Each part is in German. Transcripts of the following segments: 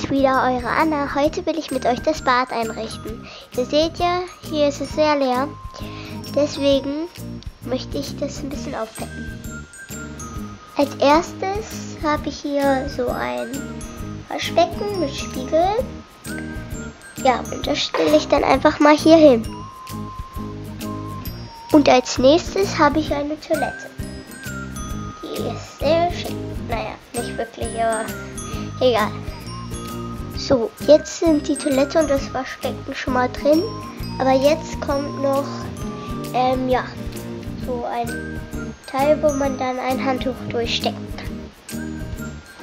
bin's wieder, eure Anna. Heute will ich mit euch das Bad einrichten. Ihr seht ja, hier ist es sehr leer. Deswegen möchte ich das ein bisschen aufpeppen. Als erstes habe ich hier so ein Waschbecken mit Spiegel. Ja, und das stelle ich dann einfach mal hier hin. Und als nächstes habe ich eine Toilette. Die ist sehr schick. Naja, nicht wirklich, aber egal. So, jetzt sind die Toilette und das Waschbecken schon mal drin. Aber jetzt kommt noch, ähm, ja, so ein Teil, wo man dann ein Handtuch durchstecken kann.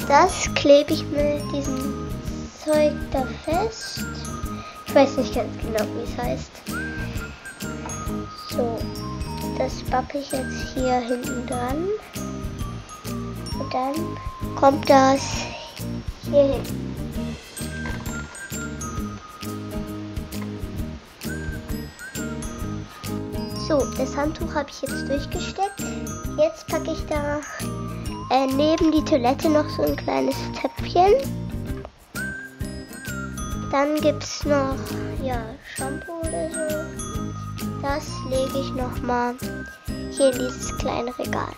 Das klebe ich mit diesem Zeug da fest. Ich weiß nicht ganz genau, wie es heißt. So, das bappe ich jetzt hier hinten dran. Und dann kommt das hier hin. So, das Handtuch habe ich jetzt durchgesteckt. Jetzt packe ich da äh, neben die Toilette noch so ein kleines Töpfchen. Dann gibt es noch ja, Shampoo oder so. Das lege ich nochmal hier in dieses kleine Regal.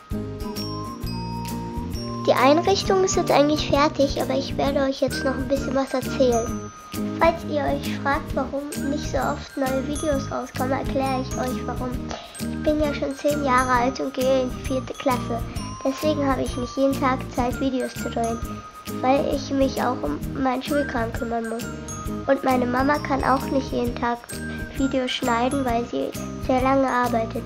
Die Einrichtung ist jetzt eigentlich fertig, aber ich werde euch jetzt noch ein bisschen was erzählen. Falls ihr euch fragt, warum nicht so oft neue Videos rauskommen, erkläre ich euch warum. Ich bin ja schon 10 Jahre alt und gehe in die vierte Klasse. Deswegen habe ich nicht jeden Tag Zeit, Videos zu drehen, weil ich mich auch um meinen Schulkram kümmern muss. Und meine Mama kann auch nicht jeden Tag Videos schneiden, weil sie sehr lange arbeitet.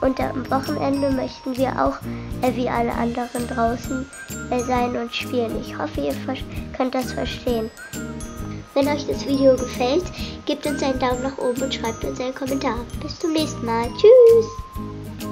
Und am Wochenende möchten wir auch, äh, wie alle anderen draußen, äh, sein und spielen. Ich hoffe, ihr könnt das verstehen. Wenn euch das Video gefällt, gebt uns einen Daumen nach oben und schreibt uns einen Kommentar. Bis zum nächsten Mal. Tschüss!